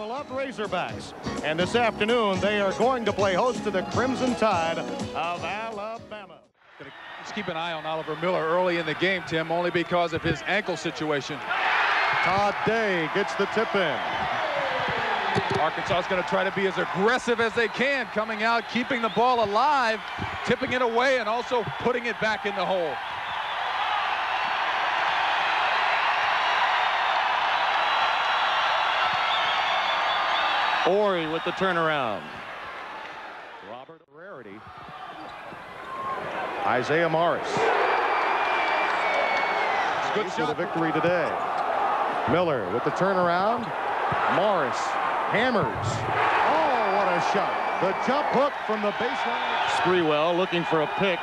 beloved Razorbacks. And this afternoon, they are going to play host to the Crimson Tide of Alabama. Let's keep an eye on Oliver Miller early in the game, Tim, only because of his ankle situation. Todd Day gets the tip in. Arkansas is going to try to be as aggressive as they can, coming out, keeping the ball alive, tipping it away, and also putting it back in the hole. Horry with the turnaround. Robert Horry. Isaiah Morris. Good for shot. the victory today. Miller with the turnaround. Morris hammers. Oh, what a shot. The jump hook from the baseline. Sprewell looking for a pick.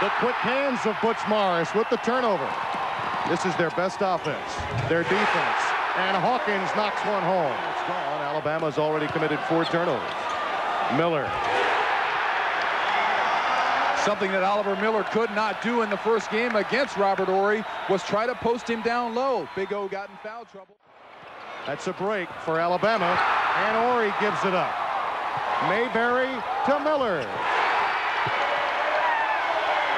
The quick hands of Butch Morris with the turnover. This is their best offense, their defense. And Hawkins knocks one home. It's gone. Alabama's already committed four turnovers. Miller. Something that Oliver Miller could not do in the first game against Robert Horry was try to post him down low. Big O got in foul trouble. That's a break for Alabama. And Horry gives it up. Mayberry to Miller.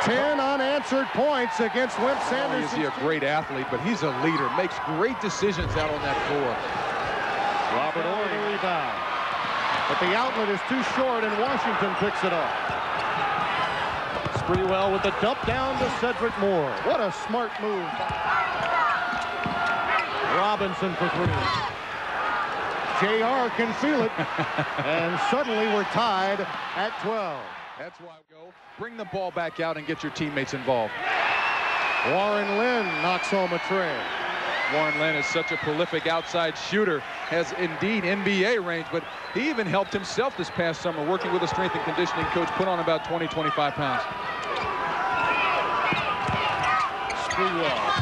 10 unanswered points against Wimp Not Sanders. only is he a great athlete, but he's a leader, makes great decisions out on that floor. Robert the rebound. But the outlet is too short and Washington picks it up. Sprewell with the dump down to Cedric Moore. What a smart move. Robinson for three. JR can feel it. and suddenly we're tied at 12. That's why we go. Bring the ball back out and get your teammates involved. Warren Lynn knocks home a tray. Warren Lynn is such a prolific outside shooter, has indeed NBA range, but he even helped himself this past summer working with a strength and conditioning coach, put on about 20, 25 pounds. Sprewell.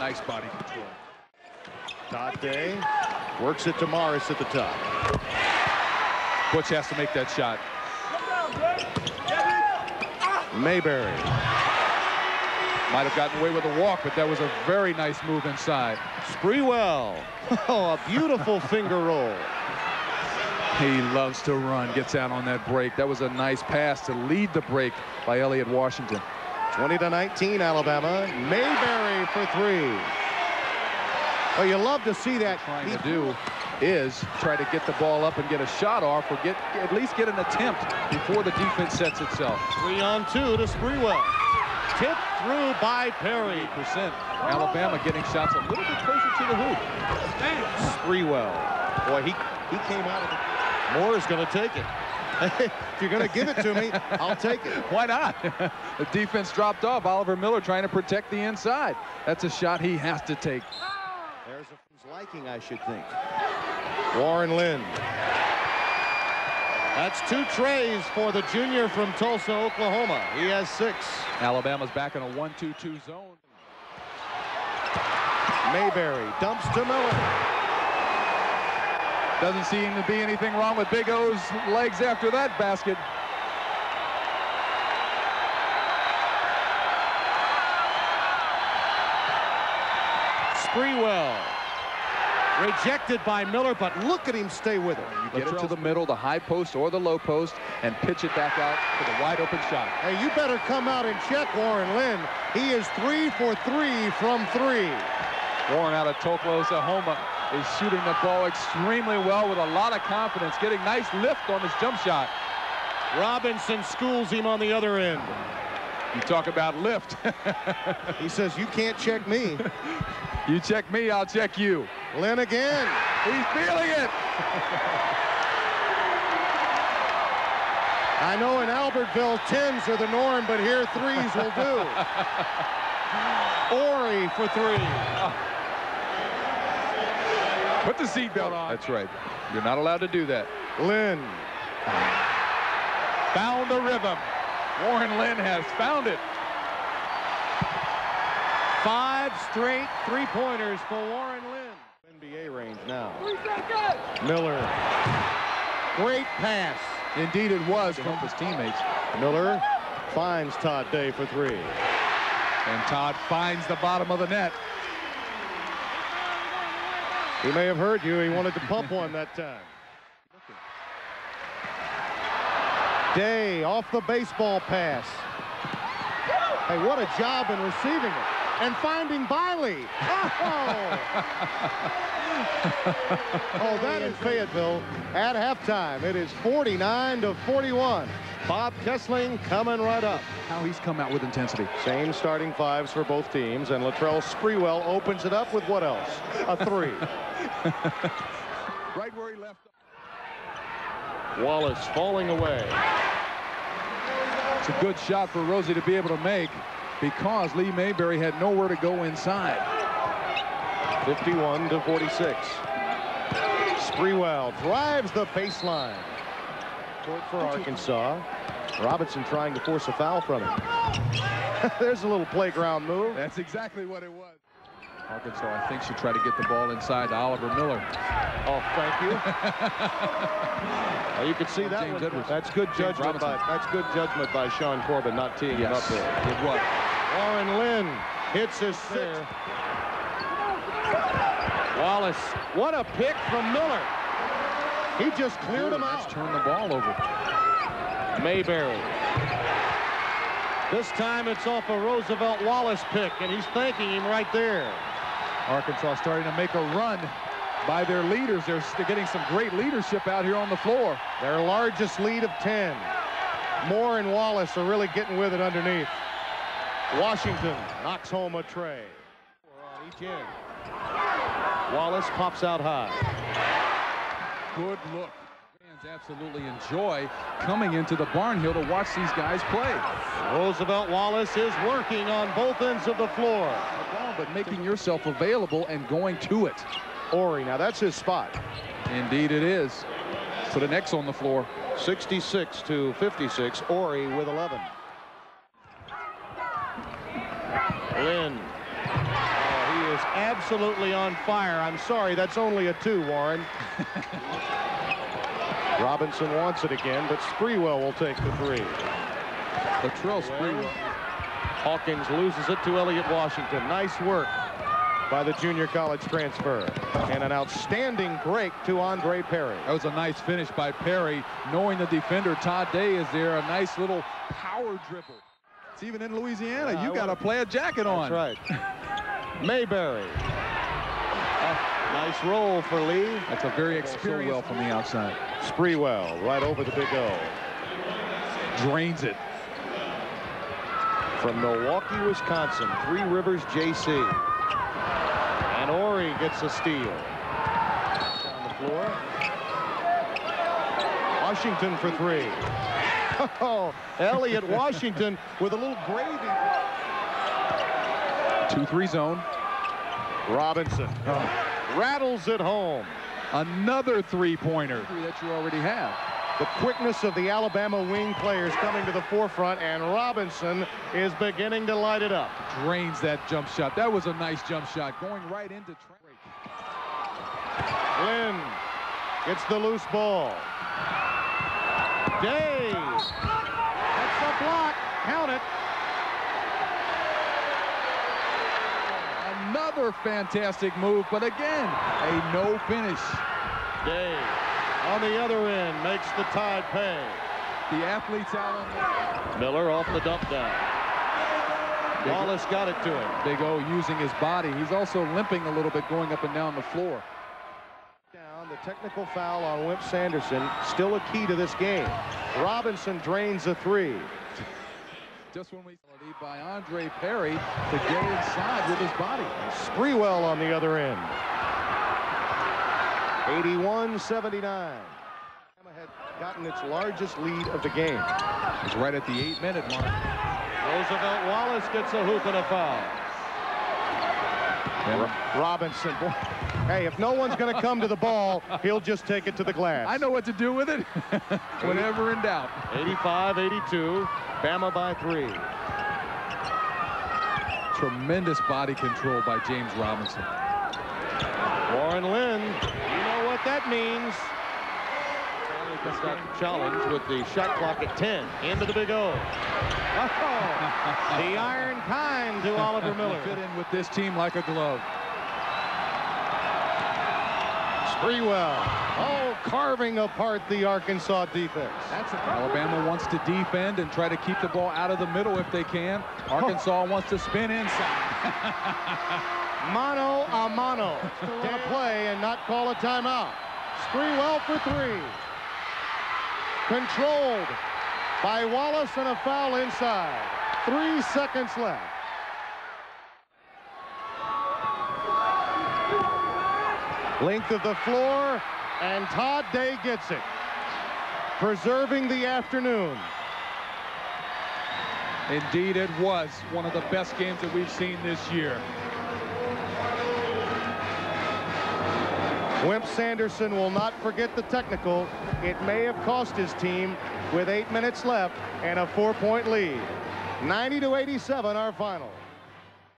Nice body control. Todd Day works it to Morris at the top. Butch has to make that shot. Mayberry. Might have gotten away with a walk, but that was a very nice move inside. Sprewell. Oh, a beautiful finger roll. He loves to run, gets out on that break. That was a nice pass to lead the break by Elliot Washington. 20 to 19, Alabama. Mayberry for three. Well, you love to see that. Trying He- to do is try to get the ball up and get a shot off or get at least get an attempt before the defense sets itself. Three on two to Sprewell. Tipped through by Perry. Percent. Alabama getting shots a little bit closer to the hoop. Sprewell. Boy, he, he came out of it. Moore is going to take it. if you're going to give it to me, I'll take it. Why not? the defense dropped off. Oliver Miller trying to protect the inside. That's a shot he has to take. There's a liking, I should think. Warren Lynn. That's two trays for the junior from Tulsa, Oklahoma. He has six. Alabama's back in a 1-2-2 zone. Mayberry dumps to Miller. Doesn't seem to be anything wrong with Big O's legs after that basket. Sprewell. Rejected by Miller, but look at him stay with it. You get it to the middle, the high post or the low post, and pitch it back out for the wide open shot. Hey, you better come out and check Warren Lynn. He is three for three from three. Warren out of Tulsa, Oklahoma is shooting the ball extremely well with a lot of confidence, getting nice lift on his jump shot. Robinson schools him on the other end. You talk about lift. He says, you can't check me. you check me, I'll check you. Lynn again. He's feeling it. I know in Albertville, tens are the norm, but here threes will do. Horry for three. Put the seatbelt on. That's right. You're not allowed to do that. Lynn. Found the rhythm. Warren Lynn has found it. Five straight three-pointers for Warren Lynn. Now. Miller. Great pass. Indeed it was from his teammates. Miller finds Todd Day for three. And Todd finds the bottom of the net. He may have heard you. He wanted to pump one that time. Day off the baseball pass. Hey, what a job in receiving it. And finding Biley. Oh, oh that in Fayetteville at halftime. It is 49 to 41. Bob Kesling coming right up. How he's come out with intensity. Same starting fives for both teams. And Latrell Sprewell opens it up with what else? A three. right where he left. Wallace falling away. It's a good shot for Rosie to be able to make because Lee Mayberry had nowhere to go inside. 51 to 46. Sprewell drives the baseline. Court for Arkansas. Robinson trying to force a foul from him. There's a little playground move. That's exactly what it was. Arkansas, I think, should try to get the ball inside to Oliver Miller. Oh, thank you. well, you can see that James one. Edwards. That's good James judgment by that's good judgment by Sean Corbin not teeing him up there. it was. Warren Lynn hits his sixth. Wallace, what a pick from Miller. He just cleared him Let's out. turn the ball over. Mayberry. This time it's off a Roosevelt Wallace pick, and he's thanking him right there. Arkansas starting to make a run by their leaders. They're, getting some great leadership out here on the floor. Their largest lead of 10. Moore and Wallace are really getting with it underneath. Washington knocks home a tray. On each end. Wallace pops out high. Good look. Fans absolutely enjoy coming into the Barnhill to watch these guys play. Roosevelt Wallace is working on both ends of the floor. But making yourself available and going to it. Horry, now that's his spot. Indeed it is. Put an X on the floor. 66 to 56. Horry with 11. Lynn. Absolutely on fire. I'm sorry, that's only a two, Warren. Robinson wants it again, but Sprewell will take the three. Latrell Sprewell. Hawkins loses it to Elliot Washington. Nice work by the junior college transfer. And an outstanding break to Andre Perry. That was a nice finish by Perry. Knowing the defender, Todd Day, is there. A nice little power dribble. It's even in Louisiana. Yeah, you got to play a jacket on. That's right. Mayberry. Oh, nice roll for Lee. That's a very So experienced. well from the outside. Sprewell right over the big O. Drains it. From Milwaukee, Wisconsin, Three Rivers JC. And Horry gets a steal. Down the floor. Washington for three. Oh, Elliot Washington with a little gravy. 2-3 zone. Robinson oh. rattles it home. Another three-pointer. That you already have. The quickness of the Alabama wing players coming to the forefront, and Robinson is beginning to light it up. Drains that jump shot. That was a nice jump shot. Going right into traffic. Lynn gets the loose ball. Day. That's a block. Count it. Another fantastic move, but again, a no finish. Day on the other end makes the tide pay. The athletes out on the Miller off the dump down. Wallace got it to him. Big O using his body. He's also limping a little bit going up and down the floor. Down the technical foul on Wimp Sanderson, still a key to this game. Robinson drains a three. Just when we lead by Andre Perry to get inside with his body. Sprewell on the other end. 81-79. Alabama had gotten its largest lead of the game. It's right at the eight-minute mark. Roosevelt Wallace gets a hoop and a foul. Yeah. Robinson, boy, hey, if no one's going to come to the ball, he'll just take it to the glass. I know what to do with it. Whenever in doubt. 85-82, Bama by three. Tremendous body control by James Robinson. Warren Lynn, you know what that means. Gets that challenge with the shot clock at 10. Into the big O. Oh, the iron kind to Oliver Miller. Fit in with this team like a glove. Sprewell. Oh, carving apart the Arkansas defense. That's. Alabama wants to defend and try to keep the ball out of the middle if they can. Arkansas oh. wants to spin inside. mano a mano. Can't play and not call a timeout. Sprewell for three. Controlled by Wallace and a foul inside. Three seconds left. Length of the floor, and Todd Day gets it. Preserving the afternoon. Indeed, it was one of the best games that we've seen this year. Wimp Sanderson will not forget the technical. It may have cost his team with eight minutes left and a four-point lead. 90 to 87, our final.